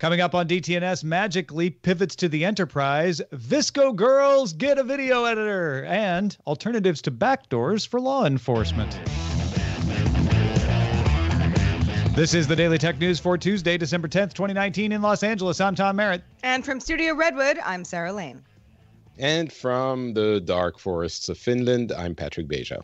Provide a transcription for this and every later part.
Coming up on DTNS, Magic Leap pivots to the enterprise. VSCO girls get a video editor and alternatives to backdoors for law enforcement. This is the Daily Tech News for Tuesday, December 10th, 2019, in Los Angeles. I'm Tom Merritt. And from Studio Redwood, I'm Sarah Lane. And from the dark forests of Finland, I'm Patrick Beja.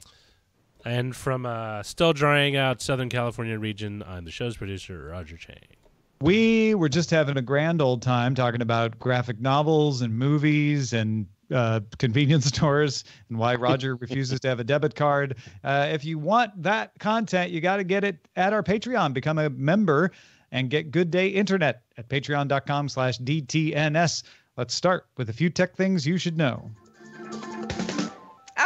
And from uh, still drying out Southern California region, I'm the show's producer, Roger Chang. We were just having a grand old time talking about graphic novels and movies and uh, convenience stores and why Roger refuses to have a debit card. Uh, if you want that content, you got to get it at our Patreon. Become a member and get Good Day Internet at patreon.com slash DTNS. Let's start with a few tech things you should know.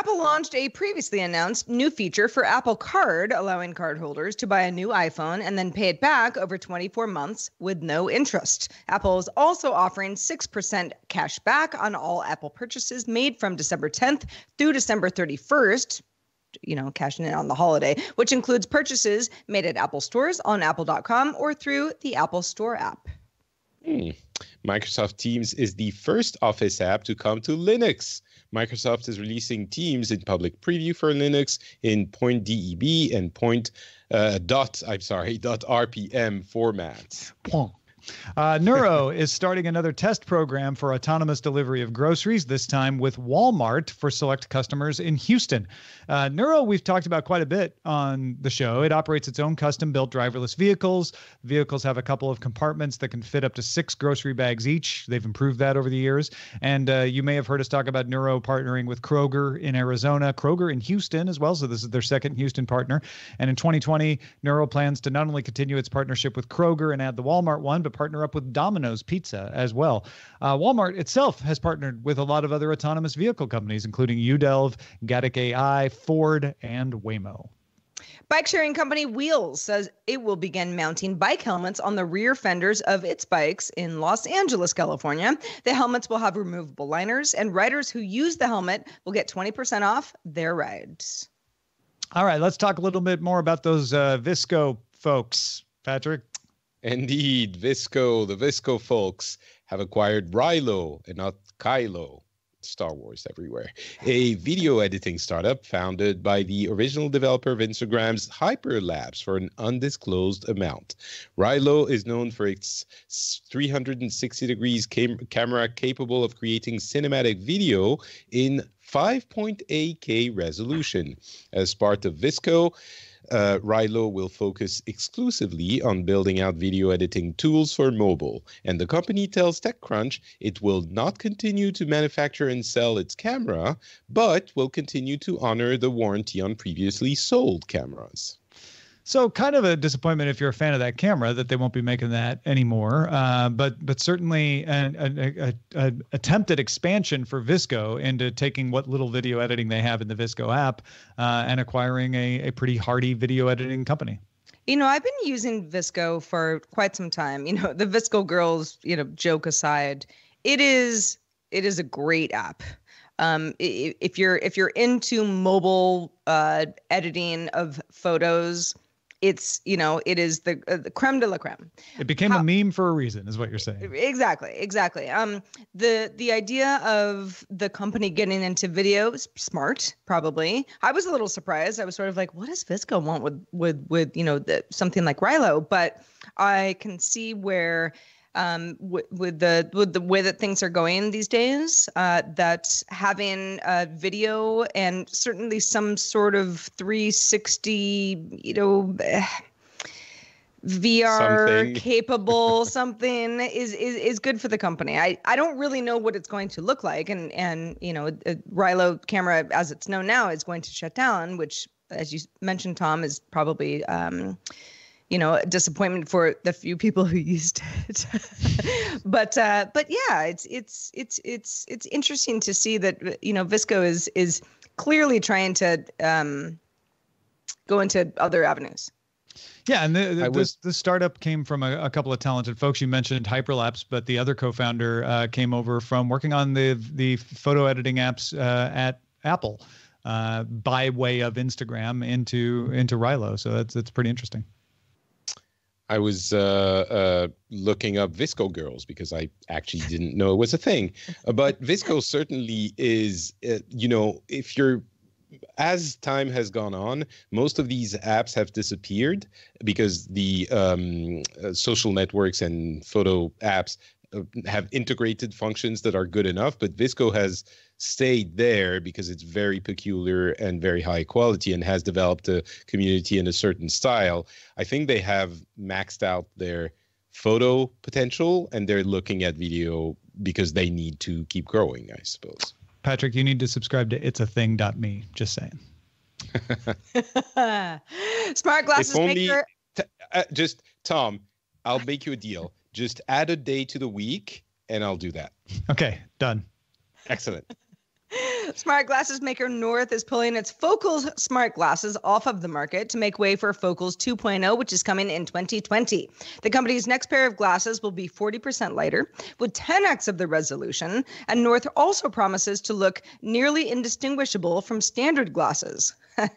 Apple launched a previously announced new feature for Apple Card, allowing cardholders to buy a new iPhone and then pay it back over 24 months with no interest. Apple is also offering 6% cash back on all Apple purchases made from December 10th through December 31st, you know, cashing in on the holiday, which includes purchases made at Apple stores on apple.com or through the Apple Store app. Hmm. Microsoft Teams is the first Office app to come to Linux. Microsoft is releasing Teams in public preview for Linux in .deb and point uh, dot I'm sorry dot RPM formats. Uh, Nuro is starting another test program for autonomous delivery of groceries, this time with Walmart for select customers in Houston. Uh, Nuro, we've talked about quite a bit on the show. It operates its own custom built driverless vehicles. Vehicles have a couple of compartments that can fit up to six grocery bags each. They've improved that over the years. And uh, you may have heard us talk about Nuro partnering with Kroger in Arizona, Kroger in Houston as well. So this is their second Houston partner. And in 2020, Nuro plans to not only continue its partnership with Kroger and add the Walmart one, but partner up with Domino's Pizza as well. Uh, Walmart itself has partnered with a lot of other autonomous vehicle companies, including UDELV, Gatik AI, Ford, and Waymo. Bike sharing company Wheels says it will begin mounting bike helmets on the rear fenders of its bikes in Los Angeles, California. The helmets will have removable liners, and riders who use the helmet will get 20% off their rides. All right, let's talk a little bit more about those uh, VSCO folks, Patrick. Indeed, VSCO, the VSCO folks have acquired Rylo and not Kylo. Star Wars everywhere. A video editing startup founded by the original developer of Instagram's Hyperlapse for an undisclosed amount. Rylo is known for its 360 degrees cam- camera capable of creating cinematic video in 5.8K resolution. As part of VSCO, uh, Rylo will focus exclusively on building out video editing tools for mobile. And the company tells TechCrunch it will not continue to manufacture and sell its camera, but will continue to honor the warranty on previously sold cameras. So kind of a disappointment if you're a fan of that camera that they won't be making that anymore. Uh, but but certainly an, an, a, attempt at expansion for VSCO into taking what little video editing they have in the VSCO app uh, and acquiring a, a pretty hardy video editing company. You know, I've been using VSCO for quite some time. You know, the VSCO girls, you know, joke aside, it is it is a great app. Um, if you're if you're into mobile uh, editing of photos, it's you know it is the uh, the creme de la creme. It became How, a meme for a reason is what you're saying. Exactly exactly. Um the the idea of the company getting into video smart probably. I was a little surprised. I was sort of like what does VSCO want with with with you know the, something like Rylo? But i can see where um, with, with, the with the way that things are going these days, uh, that having a video and certainly some sort of 360, you know. VR something. capable something is, is is good for the company. I, I don't really know what it's going to look like, and and you know, Rylo camera as it's known now is going to shut down, which, as you mentioned, Tom, is probably um, you know a disappointment for the few people who used it but uh but yeah it's it's it's it's it's interesting to see that you know VSCO is is clearly trying to um go into other avenues yeah, and the, the, was, the startup came from a, a, couple of talented folks. You mentioned Hyperlapse, but the other co-founder uh, came over from working on the the photo editing apps uh, at Apple uh, by way of Instagram into into Rylo. So that's that's pretty interesting. I was uh, uh, looking up VSCO girls because I actually didn't know it was a thing. But VSCO certainly is, uh, you know, if you're as time has gone on, most of these apps have disappeared because the um, uh, social networks and photo apps uh, have integrated functions that are good enough. But VSCO has stayed there because it's very peculiar and very high quality and has developed a community in a certain style. I think they have maxed out their photo potential and they're looking at video because they need to keep growing, I suppose. Patrick, you need to subscribe to it's a thing.me. Just saying. Smart glasses only- maker. T- uh, just Tom, I'll make you a deal. Just add a day to the week, and I'll do that. Okay, done. Excellent. Smart glasses maker North is pulling its Focals smart glasses off of the market to make way for Focals 2.0, which is coming in 2020. The company's next pair of glasses will be 40% lighter with 10x of the resolution, and North also promises to look nearly indistinguishable from standard glasses.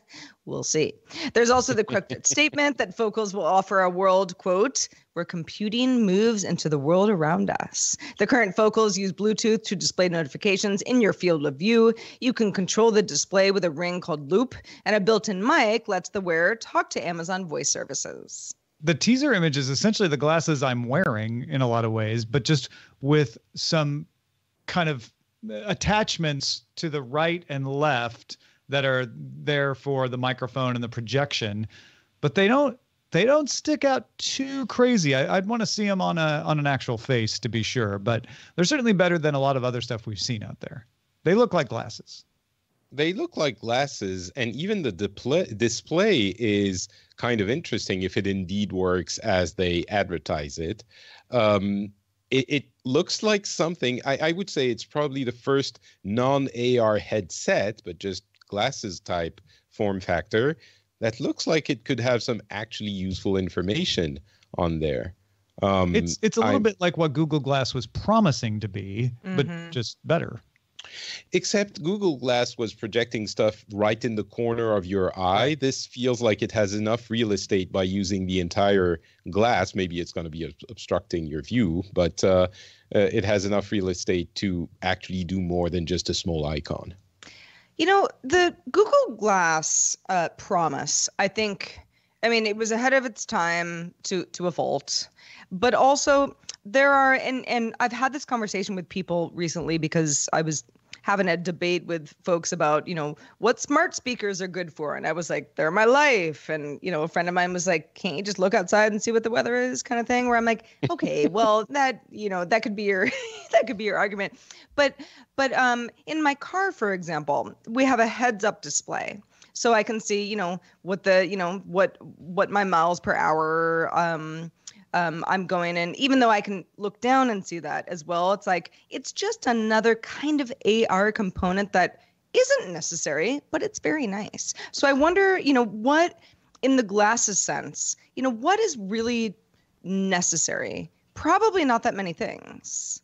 we'll see. There's also the cryptic statement that Focals will offer a world, quote, where computing moves into the world around us. The current Focals use Bluetooth to display notifications in your field of view. You can control the display with a ring called Loop, and a built in mic lets the wearer talk to Amazon voice services. The teaser image is essentially the glasses I'm wearing in a lot of ways, but just with some kind of attachments to the right and left that are there for the microphone and the projection, but they don't they don't stick out too crazy. I, would want to see them on a on an actual face to be sure, but they're certainly better than a lot of other stuff we've seen out there. They look like glasses. They look like glasses, and even the display display is kind of interesting if it indeed works as they advertise it. Um, it, it looks like something. I, I would say it's probably the first non AR headset, but just glasses type form factor that looks like it could have some actually useful information on there. Um, it's it's a little I, bit like what Google Glass was promising to be, mm-hmm. but just better. Except Google Glass was projecting stuff right in the corner of your eye. This feels like it has enough real estate by using the entire glass. Maybe it's going to be obstructing your view, but uh, uh, it has enough real estate to actually do more than just a small icon. You know, the Google Glass uh, promise, I think, I mean, it was ahead of its time to to a fault, but also there are, and and I've had this conversation with people recently because I was having a debate with folks about, you know, what smart speakers are good for. And I was like, they're my life. And, you know, a friend of mine was like, can't you just look outside and see what the weather is kind of thing? Where I'm like, okay, well, that, you know, that could be your, that could be your argument. But, but um, in my car, for example, we have a heads up display so I can see, you know, what the, you know, what what my miles per hour um, um, I'm going in, even though I can look down and see that as well, it's like it's just another kind of AR component that isn't necessary, but it's very nice. So I wonder, you know, what in the glasses sense, you know, what is really necessary? Probably not that many things.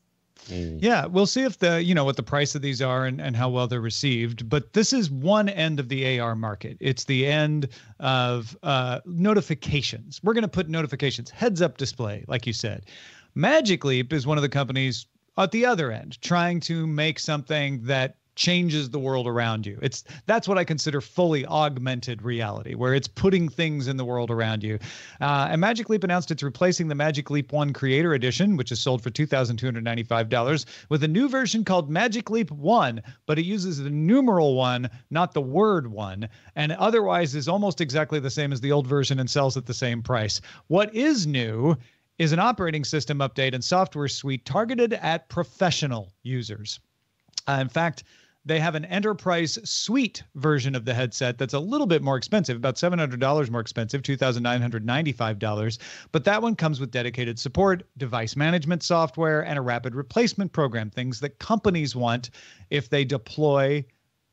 Mm. Yeah, we'll see if the you know what the price of these are and, and how well they're received. But this is one end of the AR market. It's the end of uh, notifications. We're going to put notifications, heads up display, like you said. Magic Leap is one of the companies at the other end, trying to make something that changes the world around you. It's that's what I consider fully augmented reality, where it's putting things in the world around you. Uh, and Magic Leap announced it's replacing the Magic Leap One Creator Edition, which is sold for two thousand two hundred ninety-five dollars, with a new version called Magic Leap One, but it uses the numeral one, not the word one, and otherwise is almost exactly the same as the old version and sells at the same price. What is new? Is an operating system update and software suite targeted at professional users. Uh, in fact, they have an enterprise suite version of the headset that's a little bit more expensive, about $700 more expensive, $2,995. But that one comes with dedicated support, device management software, and a rapid replacement program, things that companies want if they deploy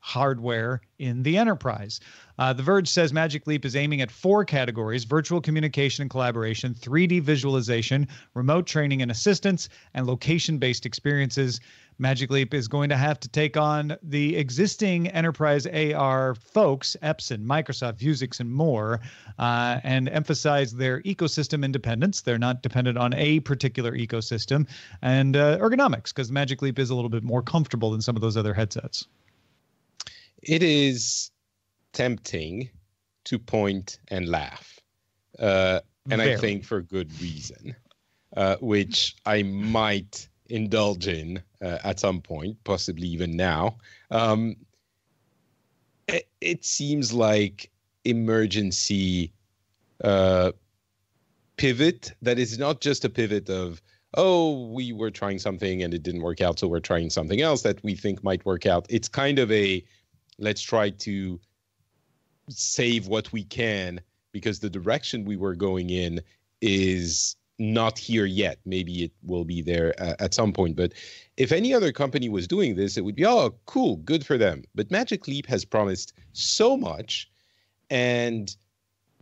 hardware in the enterprise. Uh, the Verge says Magic Leap is aiming at four categories virtual communication and collaboration, 3D visualization, remote training and assistance, and location based experiences. Magic Leap is going to have to take on the existing enterprise AR folks, Epson, Microsoft, Vuzix, and more, uh, and emphasize their ecosystem independence. They're not dependent on a particular ecosystem, and uh, ergonomics, because Magic Leap is a little bit more comfortable than some of those other headsets. It is tempting to point and laugh, uh, and Very. I think for good reason, uh, which I might indulge in uh, at some point, possibly even now. Um, it, it, seems like emergency uh, pivot that is not just a pivot of oh we were trying something and it didn't work out so we're trying something else that we think might work out it's kind of a let's try to save what we can because the direction we were going in is not here yet. Maybe it will be there uh, at some point. But if any other company was doing this, it would be, oh, cool, good for them. But Magic Leap has promised so much. And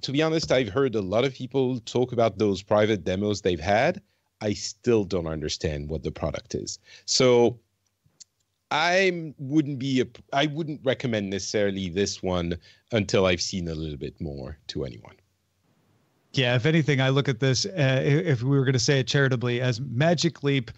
to be honest, I've heard a lot of people talk about those private demos they've had. I still don't understand what the product is. So I wouldn't be a, I wouldn't recommend necessarily this one until I've seen a little bit more to anyone. Yeah, if anything, I look at this, uh, if we were going to say it charitably, as Magic Leap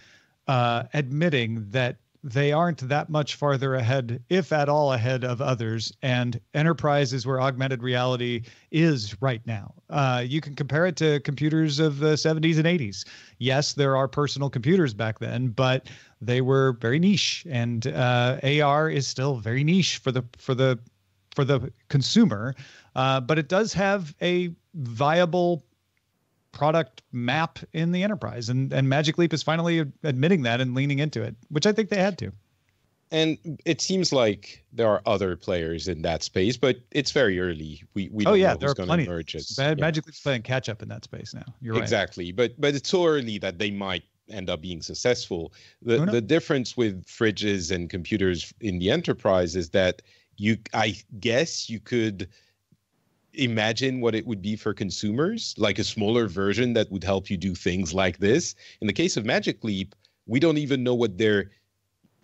uh, admitting that they aren't that much farther ahead, if at all ahead of others, and enterprise is where augmented reality is right now. Uh, you can compare it to computers of the 70s and 80s. Yes, there are personal computers back then, but they were very niche, and uh, AR is still very niche for the for the for the consumer. Uh, but it does have a viable product map in the enterprise and and magic leap is finally admitting that and leaning into it which i think they had to. And it seems like there are other players in that space but it's very early. We, we oh yeah there are plenty. emerge as, yeah. magic leap's playing catch up in that space now. You're right. Exactly but but it's so early that they might end up being successful. The the difference with fridges and computers in the enterprise is that you i guess you could imagine what it would be for consumers, like a smaller version that would help you do things like this. In the case of Magic Leap, we don't even know what they're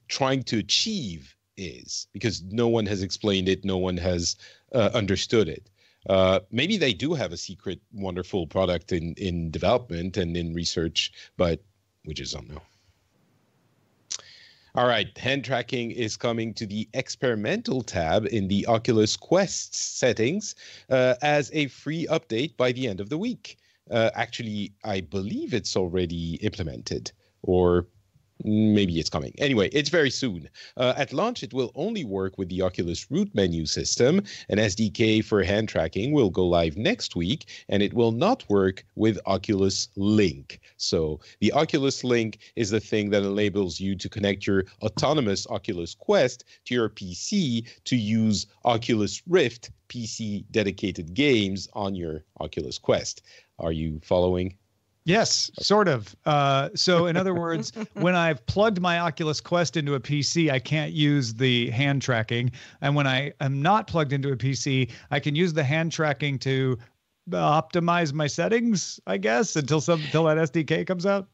trying to achieve is because no one has explained it, no one has uh, understood it. Uh, maybe they do have a secret, wonderful product in in development and in research, but we just don't know. All right, hand tracking is coming to the experimental tab in the Oculus Quest settings uh, as a free update by the end of the week. Uh, actually, I believe it's already implemented, or maybe it's coming. Anyway, it's very soon. Uh, at launch, it will only work with the Oculus root menu system. An SDK for hand tracking will go live next week, and it will not work with Oculus Link. So, the Oculus Link is the thing that enables you to connect your autonomous Oculus Quest to your PC to use Oculus Rift PC dedicated games on your Oculus Quest. Are you following? Yes, sort of. Uh, so, in other words, when I've plugged my Oculus Quest into a PC, I can't use the hand tracking. And when I am not plugged into a PC, I can use the hand tracking to optimize my settings, I guess, until some until that SDK comes out.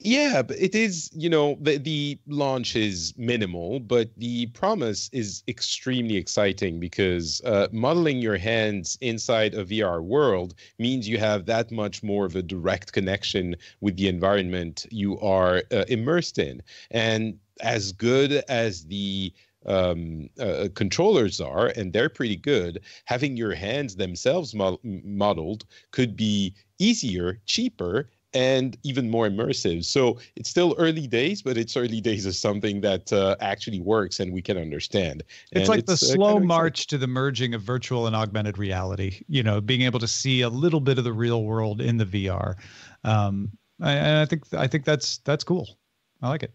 Yeah, but it is, you know, the, the launch is minimal, but the promise is extremely exciting because uh, modeling your hands inside a VR world means you have that much more of a direct connection with the environment you are uh, immersed in. And as good as the um, uh, controllers are, and they're pretty good, having your hands themselves mo- modeled could be easier, cheaper, and even more immersive. So it's still early days, but it's early days of something that uh, actually works and we can understand. It's and like it's, the uh, slow march to the merging of virtual and augmented reality. You know, being able to see a little bit of the real world in the VR. Um, and I think I think that's that's cool. I like it.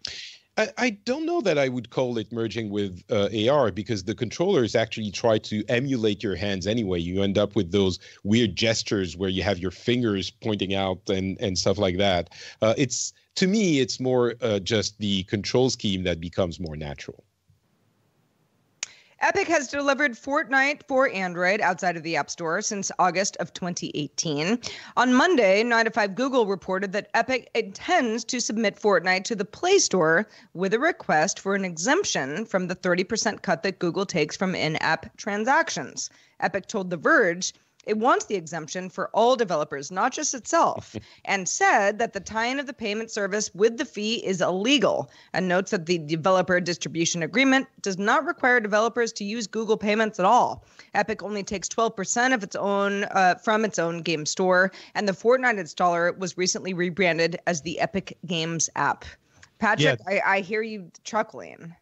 I, don't know that I would call it merging with uh, AR because the controllers actually try to emulate your hands anyway. You end up with those weird gestures where you have your fingers pointing out and and stuff like that. Uh, it's to me, it's more uh, just the control scheme that becomes more natural. Epic has delivered Fortnite for Android outside of the App Store since August of 2018. On Monday, 9 to 5 Google reported that Epic intends to submit Fortnite to the Play Store with a request for an exemption from the 30% cut that Google takes from in app transactions. Epic told The Verge it wants the exemption for all developers, not just itself, and said that the tie in of the payment service with the fee is illegal and notes that the developer distribution agreement does not require developers to use Google Payments at all. Epic only takes 12% of its own uh, from its own game store, and the Fortnite installer was recently rebranded as the Epic Games app. Patrick, yeah. I, I hear you chuckling.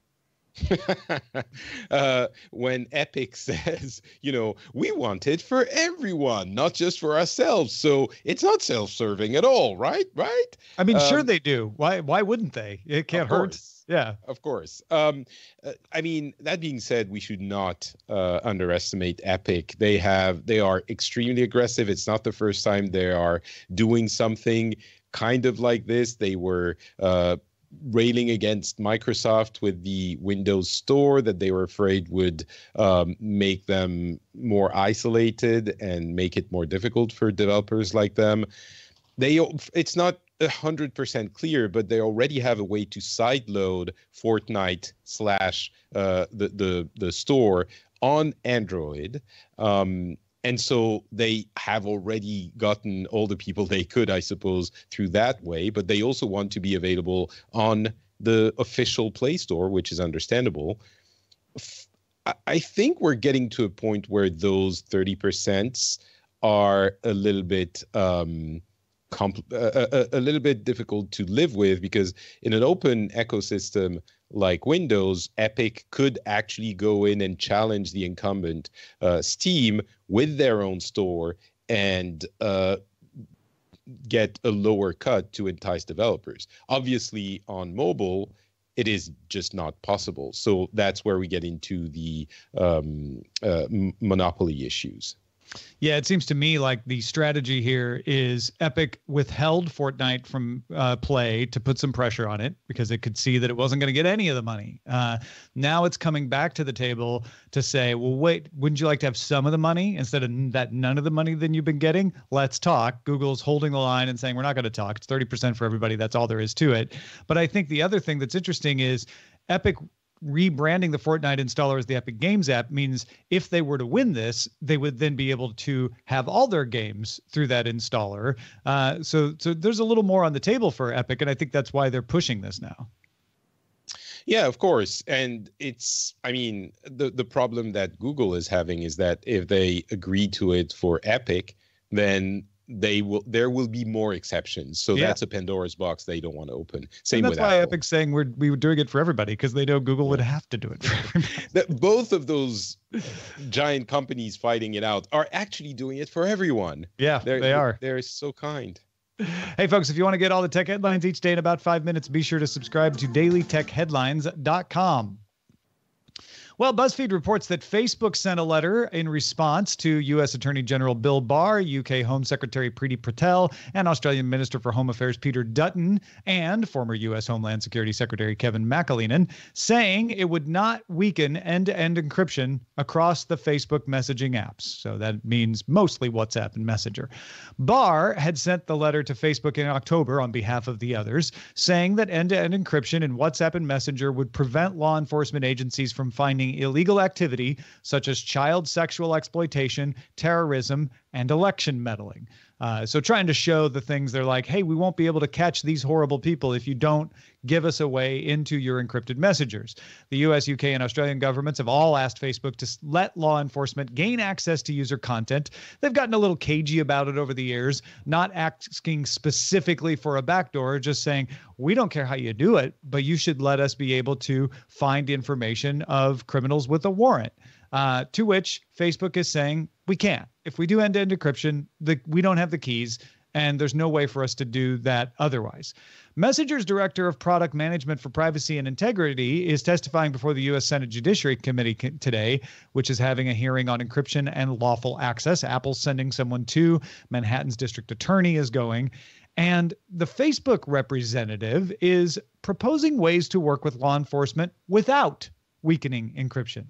uh, when Epic says, you know, we want it for everyone, not just for ourselves. So it's not self-serving at all, right? Right? I mean, um, sure they do. Why? Why wouldn't they? It can't hurt. Yeah, of course. Um, uh, I mean, that being said, we should not uh, underestimate Epic. They have, they are extremely aggressive. It's not the first time they are doing something kind of like this. They were uh, railing against Microsoft with the Windows Store that they were afraid would um, make them more isolated and make it more difficult for developers like them. They it's not hundred percent clear, but they already have a way to sideload Fortnite slash uh, the the the store on Android. Um, and so they have already gotten all the people they could, I suppose, through that way. But they also want to be available on the official Play Store, which is understandable. I think we're getting to a point where those 30% are a little bit um, compl- a, a, a, little bit difficult to live with because in an open ecosystem like Windows, Epic could actually go in and challenge the incumbent uh, Steam with their own store and uh, get a lower cut to entice developers. Obviously, on mobile, it is just not possible. So that's where we get into the um, uh, monopoly issues. Yeah, it seems to me like the strategy here is Epic withheld Fortnite from uh, play to put some pressure on it because it could see that it wasn't going to get any of the money. Uh, now it's coming back to the table to say, well, wait, wouldn't you like to have some of the money instead of that none of the money that you've been getting? Let's talk. Google's holding the line and saying, we're not going to talk. It's 30% for everybody. That's all there is to it. But I think the other thing that's interesting is Epic rebranding the Fortnite installer as the Epic Games app means if they were to win this, they would then be able to have all their games through that installer. Uh, so, so there's a little more on the table for Epic, and I think that's why they're pushing this now. Yeah, of course. And it's, I mean, the, the problem that Google is having is that if they agree to it for Epic, then they will there will be more exceptions. So yeah. that's a Pandora's box they don't want to open. Same and that's with why Apple. Epic's saying we're we were doing it for everybody because they know Google would have to do it. that both of those giant companies fighting it out are actually doing it for everyone. Yeah, they're, they are. They're so kind. Hey, folks, if you want to get all the tech headlines each day in about five minutes, be sure to subscribe to dailytechheadlines.com. Well, BuzzFeed reports that Facebook sent a letter in response to U.S. Attorney General Bill Barr, UK Home Secretary Priti Patel, and Australian Minister for Home Affairs Peter Dutton, and former U.S. Homeland Security Secretary Kevin McAleenan, saying it would not weaken end to end encryption across the Facebook messaging apps. So that means mostly WhatsApp and Messenger. Barr had sent the letter to Facebook in October on behalf of the others, saying that end to end encryption in WhatsApp and Messenger would prevent law enforcement agencies from finding illegal activity such as child sexual exploitation, terrorism, and election meddling. Uh, so, trying to show the things they're like, hey, we won't be able to catch these horrible people if you don't give us a way into your encrypted messengers. The US, UK, and Australian governments have all asked Facebook to let law enforcement gain access to user content. They've gotten a little cagey about it over the years, not asking specifically for a backdoor, just saying, we don't care how you do it, but you should let us be able to find information of criminals with a warrant. Uh, to which Facebook is saying we can't. If we do end-to-end encryption, the, we don't have the keys, and there's no way for us to do that otherwise. Messenger's director of product management for privacy and integrity is testifying before the U.S. Senate Judiciary Committee today, which is having a hearing on encryption and lawful access. Apple's sending someone to Manhattan's district attorney is going. And the Facebook representative is proposing ways to work with law enforcement without weakening encryption.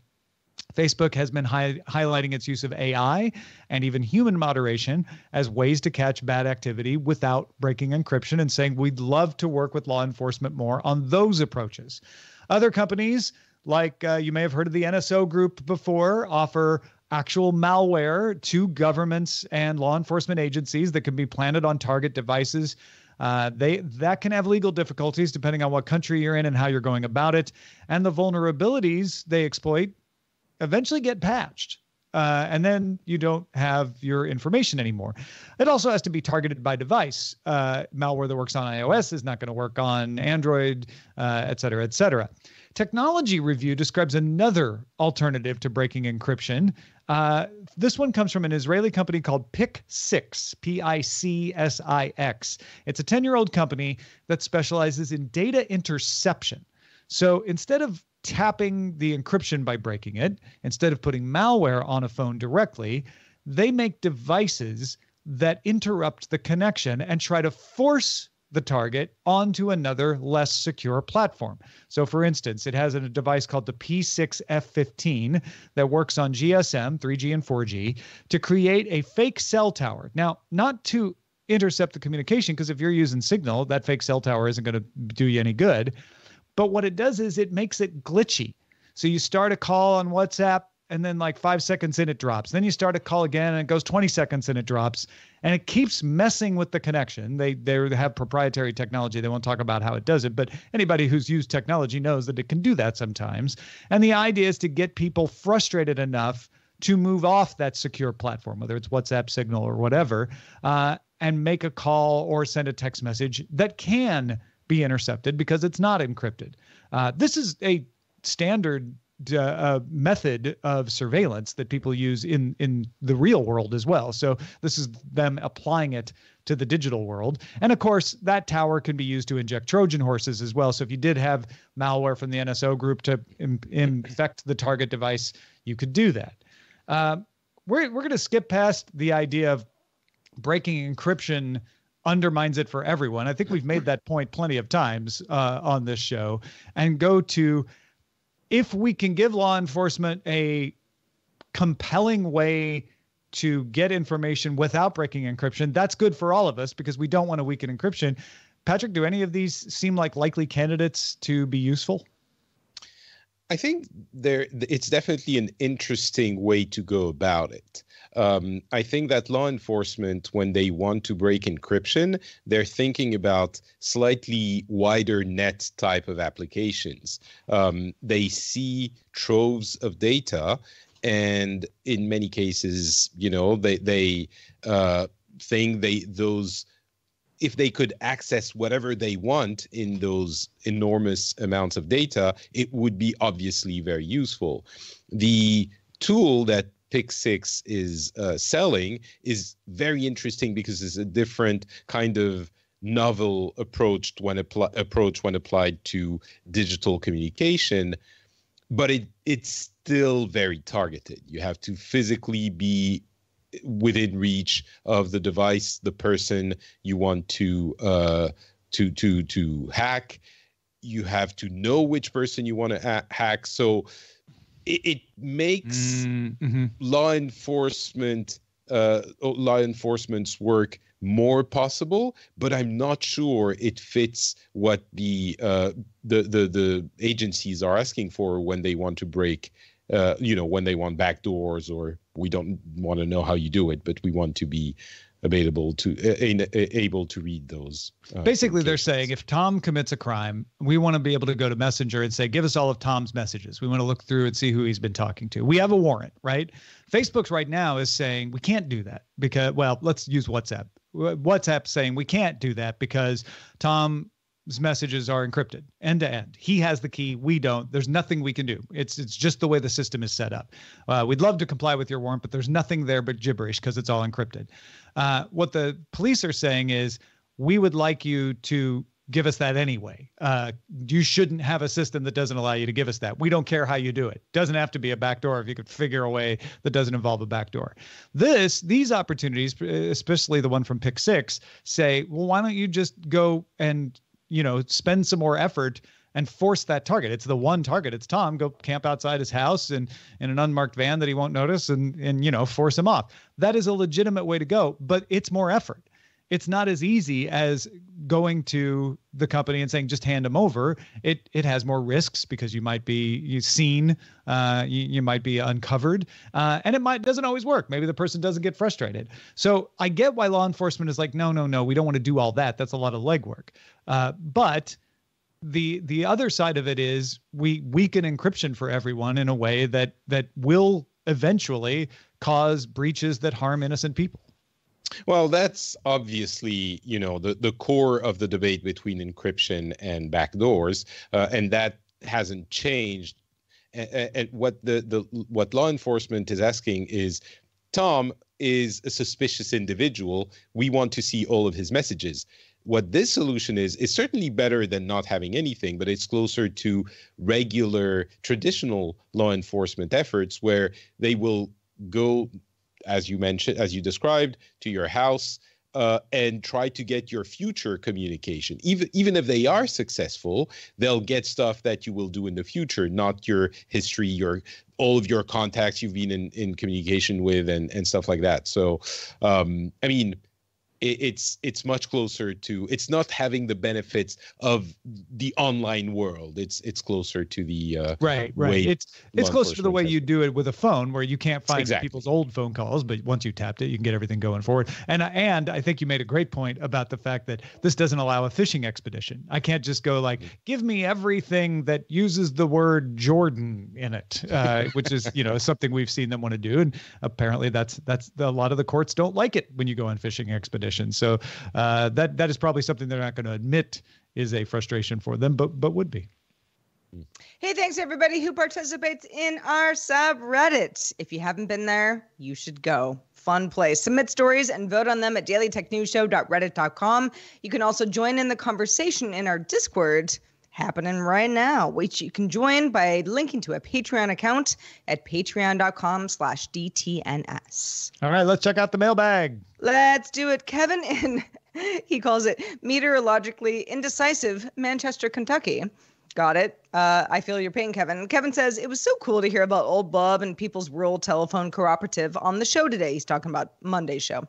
Facebook has been hi- highlighting its use of AI and even human moderation as ways to catch bad activity without breaking encryption and saying we'd love to work with law enforcement more on those approaches. Other companies, like uh, you may have heard of the NSO group before, offer actual malware to governments and law enforcement agencies that can be planted on target devices. Uh, they that can have legal difficulties depending on what country you're in and how you're going about it, and the vulnerabilities they exploit eventually get patched. Uh, and then you don't have your information anymore. It also has to be targeted by device. Uh, malware that works on iOS is not going to work on Android, uh, et cetera, et cetera. Technology Review describes another alternative to breaking encryption. Uh, this one comes from an Israeli company called Picsix, P I C S I X. It's a 10 year old company that specializes in data interception. So instead of tapping the encryption by breaking it, instead of putting malware on a phone directly, they make devices that interrupt the connection and try to force the target onto another less secure platform. So, for instance, it has a device called the P6F15 that works on GSM, 3G, and 4G to create a fake cell tower. Now, not to intercept the communication, because if you're using Signal, that fake cell tower isn't going to do you any good. But what it does is it makes it glitchy. So you start a call on WhatsApp and then like five seconds in it drops. Then you start a call again and it goes 20 seconds and it drops. And it keeps messing with the connection. They they have proprietary technology. They won't talk about how it does it, but anybody who's used technology knows that it can do that sometimes. And the idea is to get people frustrated enough to move off that secure platform, whether it's WhatsApp, Signal, or whatever, uh, and make a call or send a text message that can be intercepted because it's not encrypted. Uh, this is a standard uh, uh, method of surveillance that people use in in the real world as well. So this is them applying it to the digital world, and of course that tower can be used to inject Trojan horses as well. So if you did have malware from the NSO group to Im- infect the target device, you could do that. Uh, we're we're going to skip past the idea of breaking encryption undermines it for everyone. I think we've made that point plenty of times uh, on this show, and go to if we can give law enforcement a compelling way to get information without breaking encryption, that's good for all of us because we don't want to weaken encryption. Patrick, do any of these seem like likely candidates to be useful? I think there it's definitely an interesting way to go about it. Um, I think that law enforcement, when they want to break encryption, they're thinking about slightly wider net type of applications. Um, they see troves of data, and in many cases, you know, they they uh, think they those if they could access whatever they want in those enormous amounts of data, it would be obviously very useful. The tool that Picsix is uh, selling is very interesting because it's a different kind of novel approach when approach when applied to digital communication but it it's still very targeted you have to physically be within reach of the device the person you want to uh, to to to hack you have to know which person you want to ha- hack so it, it makes mm-hmm. law enforcement uh, law enforcement's work more possible, but I'm not sure it fits what the uh, the the the agencies are asking for when they want to break. Uh, you know, when they want backdoors, or we don't want to know how you do it, but we want to be available to able to read those. Uh, Basically, they're saying if Tom commits a crime, we want to be able to go to Messenger and say, "Give us all of Tom's messages." We want to look through and see who he's been talking to. We have a warrant, right? Facebook's right now is saying we can't do that because, well, let's use WhatsApp. WhatsApp saying we can't do that because Tom messages are encrypted end to end. He has the key. We don't. There's nothing we can do. It's it's just the way the system is set up. Uh, we'd love to comply with your warrant, but there's nothing there but gibberish because it's all encrypted. Uh, what the police are saying is we would like you to give us that anyway. Uh, you shouldn't have a system that doesn't allow you to give us that. We don't care how you do it. Doesn't have to be a backdoor if you could figure a way that doesn't involve a backdoor. This, these opportunities, especially the one from Picsix, say, well, why don't you just go and you know spend some more effort and force that target. It's the one target. It's Tom. Go camp outside his house and in an unmarked van that he won't notice, and and you know force him off. That is a legitimate way to go, but it's more effort it's not as easy as going to the company and saying just hand them over. It it has more risks because you might be seen, uh, you, you might be uncovered, uh, and it might doesn't always work. Maybe the person doesn't get frustrated. So I get why law enforcement is like, no, no, no, we don't want to do all that. That's a lot of legwork. Uh, but the the other side of it is we weaken encryption for everyone in a way that that will eventually cause breaches that harm innocent people. Well, that's obviously, you know, the, the core of the debate between encryption and backdoors, uh, and that hasn't changed. And, and what the, the what law enforcement is asking is, Tom is a suspicious individual. We want to see all of his messages. What this solution is is certainly better than not having anything, but it's closer to regular traditional law enforcement efforts where they will go as you mentioned, as you described, to your house uh, and try to get your future communication. Even even if they are successful, they'll get stuff that you will do in the future, not your history, your all of your contacts you've been in, in communication with and, and stuff like that. So, um, I mean, it, it's it's much closer to it's not having the benefits of the online world. It's it's closer to the uh, right right. it's it's closer to the way you do it with a phone where you can't find exactly. people's old phone calls but once you tapped it you can get everything going forward. And and i think you made a great point about the fact that this doesn't allow a fishing expedition. I can't just go like mm-hmm. give me everything that uses the word jordan in it uh, which is you know something we've seen them want to do and apparently that's that's a lot of the courts don't like it when you go on fishing expeditions so uh, that that is probably something they're not going to admit is a frustration for them, but but would be. Hey, thanks everybody who participates in our subreddit. If you haven't been there, you should go. Fun place. Submit stories and vote on them at dailytechnewsshow.reddit.com. You can also join in the conversation in our Discord happening right now, which you can join by linking to a Patreon account at patreon.com slash DTNS. All right, let's check out the mailbag. Let's do it. Kevin in, he calls it meteorologically indecisive Manchester, Kentucky. Got it. Uh, I feel your pain, Kevin. Kevin says it was so cool to hear about Old Bub and People's Rural Telephone Cooperative on the show today. He's talking about Monday's show.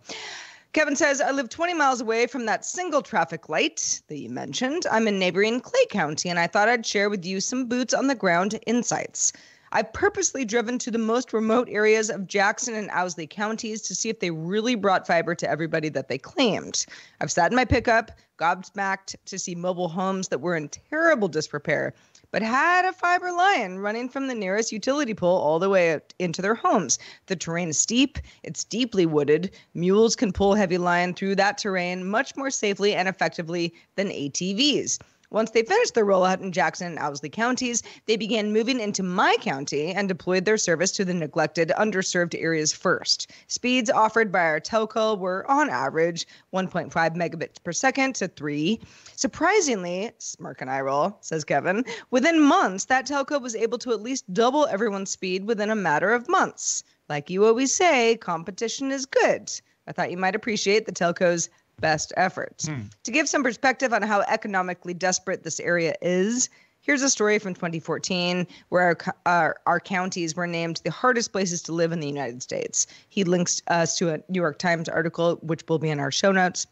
Kevin says, I live 20 miles away from that single traffic light that you mentioned. I'm in neighboring Clay County, and I thought I'd share with you some boots on the ground insights. I've purposely driven to the most remote areas of Jackson and Owsley counties to see if they really brought fiber to everybody that they claimed. I've sat in my pickup, gobsmacked to see mobile homes that were in terrible disrepair but had a fiber line running from the nearest utility pole all the way into their homes. The terrain is steep, it's deeply wooded. Mules can pull heavy line through that terrain much more safely and effectively than ATVs. Once they finished their rollout in Jackson and Owsley counties, they began moving into my county and deployed their service to the neglected, underserved areas first. Speeds offered by our telco were, on average, 1.5 megabits per second to 3. Surprisingly, smirk and eye roll, says Kevin, within months, that telco was able to at least double everyone's speed within a matter of months. Like you always say, competition is good. I thought you might appreciate the telco's best efforts. Hmm. To give some perspective on how economically desperate this area is, here's a story from 2014 where our, our, our, counties were named the hardest places to live in the United States. He links us to a New York Times article, which will be in our show notes.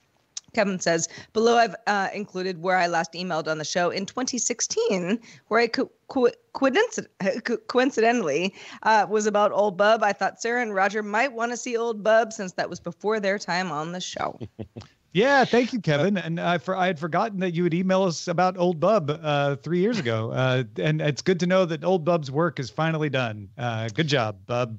Kevin says, below I've uh, included where I last emailed on the show in 2016, where I co- co- coincidentally uh, was about Old Bub. I thought Sarah and Roger might want to see Old Bub since that was before their time on the show. Yeah, thank you, Kevin. And I, for, I had forgotten that you would email us about Old Bub uh, three years ago. Uh, and it's good to know that Old Bub's work is finally done. Uh, good job, Bub.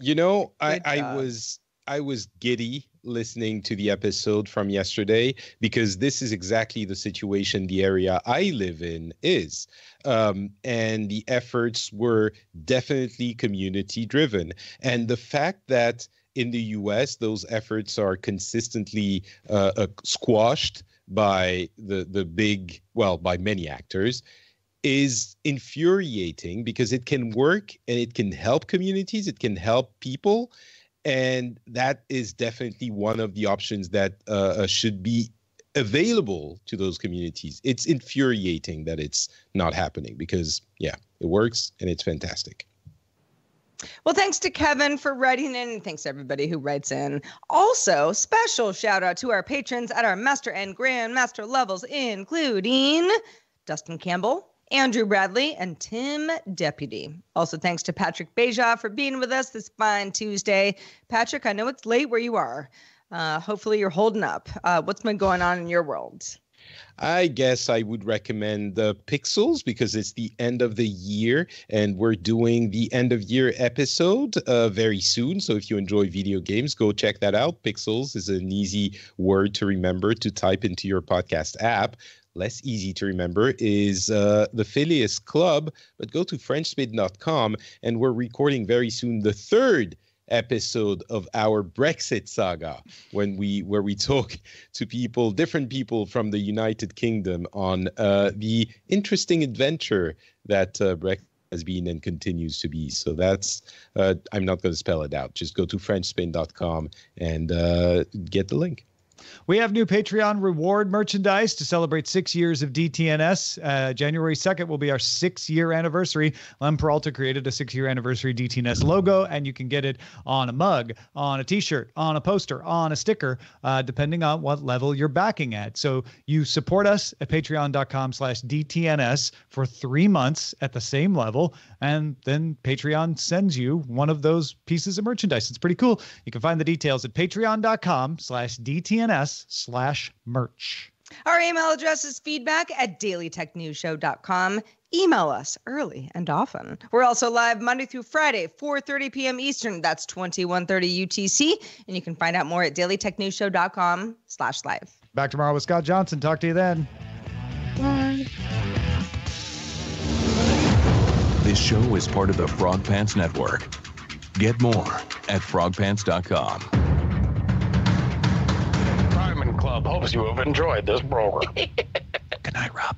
You know, I, I was I was giddy listening to the episode from yesterday because this is exactly the situation the area I live in is. Um, and the efforts were definitely community driven. And the fact that in the US, those efforts are consistently uh, uh, squashed by the the big, well, by many actors, is infuriating because it can work and it can help communities, it can help people, and that is definitely one of the options that uh, uh should be available to those communities. It's infuriating that it's not happening because, yeah, it works and it's fantastic. Well, thanks to Kevin for writing in, thanks to everybody who writes in. Also, special shout out to our patrons at our Master and Grandmaster levels, including Dustin Campbell, Andrew Bradley, and Tim Deputy. Also, thanks to Patrick Beja for being with us this fine Tuesday. Patrick, I know it's late where you are. Uh, hopefully, you're holding up. Uh, what's been going on in your world? I guess I would recommend the Pixels because it's the end of the year and we're doing the end of year episode uh, very soon. So if you enjoy video games, go check that out. Pixels is an easy word to remember to type into your podcast app. Less easy to remember is uh, the Phileas Club, but go to FrenchSpin.com and we're recording very soon the third episode of our Brexit saga when we where we talk to people, different people from the United Kingdom on uh, the interesting adventure that uh, Brexit has been and continues to be. So that's uh, I'm not going to spell it out. Just go to FrenchSpin.com and uh, get the link. We have new Patreon reward merchandise to celebrate six years of DTNS. Uh, January 2nd will be our six year anniversary. Lem Peralta created a six year anniversary DTNS logo, and you can get it on a mug, on a t shirt, on a poster, on a sticker, uh, depending on what level you're backing at. So you support us at patreon.com slash DTNS for three months at the same level, and then Patreon sends you one of those pieces of merchandise. It's pretty cool. You can find the details at patreon.com slash DTNS slash merch. Our email address is feedback at dailytechnewsshow.com. Email us early and often. We're also live Monday through Friday, 4.30 p.m. Eastern. That's 2130 UTC. And you can find out more at dailytechnewsshow.com slash live. Back tomorrow with Scott Johnson. Talk to you then. Bye. This show is part of the Frog Pants Network. Get more at frogpants.com. Club hopes you have enjoyed this program. Good night, Rob.